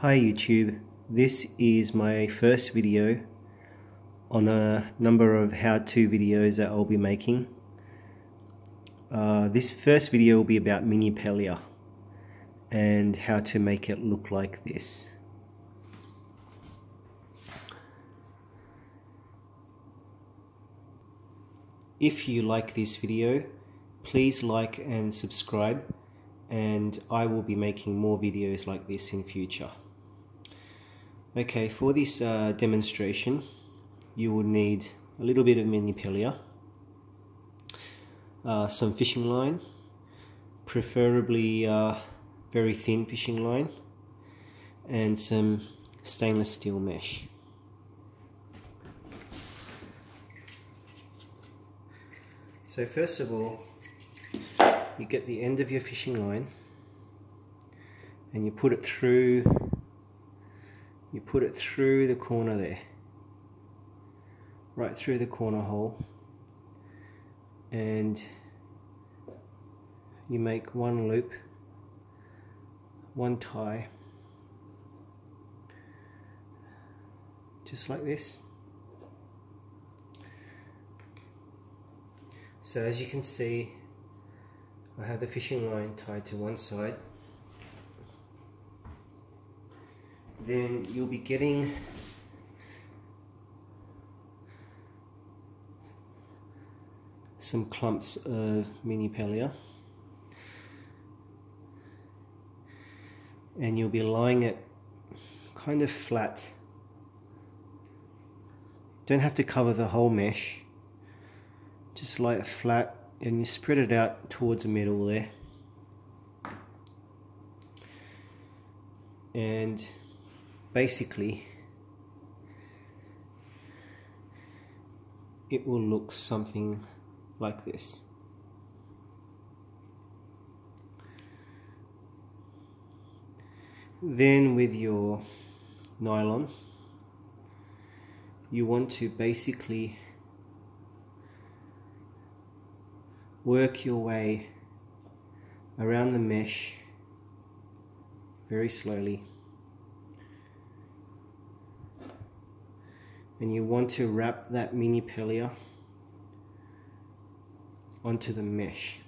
Hi YouTube, this is my first video on a number of how-to videos that I'll be making. Uh, this first video will be about Mini Pellia and how to make it look like this. If you like this video, please like and subscribe and I will be making more videos like this in future. Okay, for this uh, demonstration you will need a little bit of mini pellia, uh, some fishing line, preferably uh, very thin fishing line, and some stainless steel mesh. So first of all, you get the end of your fishing line and you put it through you put it through the corner there. Right through the corner hole. And you make one loop one tie just like this. So as you can see I have the fishing line tied to one side. Then you'll be getting some clumps of mini pellia and you'll be lying it kind of flat. Don't have to cover the whole mesh. Just lie it flat and you spread it out towards the middle there. And basically it will look something like this. Then with your nylon you want to basically work your way around the mesh very slowly and you want to wrap that mini pellia onto the mesh.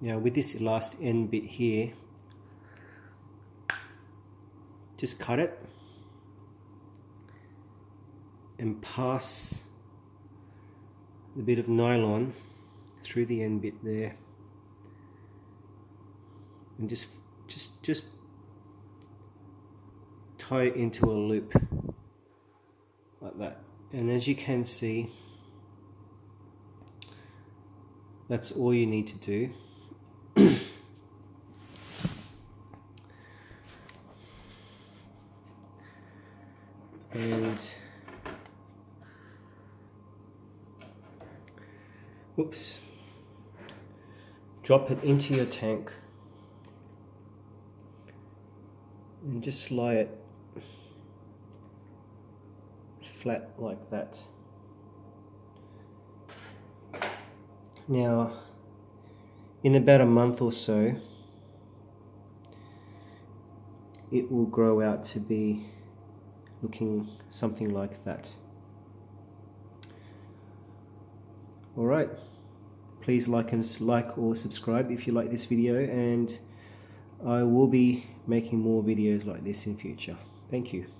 Now with this last end bit here just cut it and pass the bit of nylon through the end bit there. And just just just tie it into a loop like that and as you can see that's all you need to do. And whoops drop it into your tank and just lie it flat like that. Now, in about a month or so, it will grow out to be looking something like that. Alright please like and like or subscribe if you like this video and I will be making more videos like this in future. Thank you.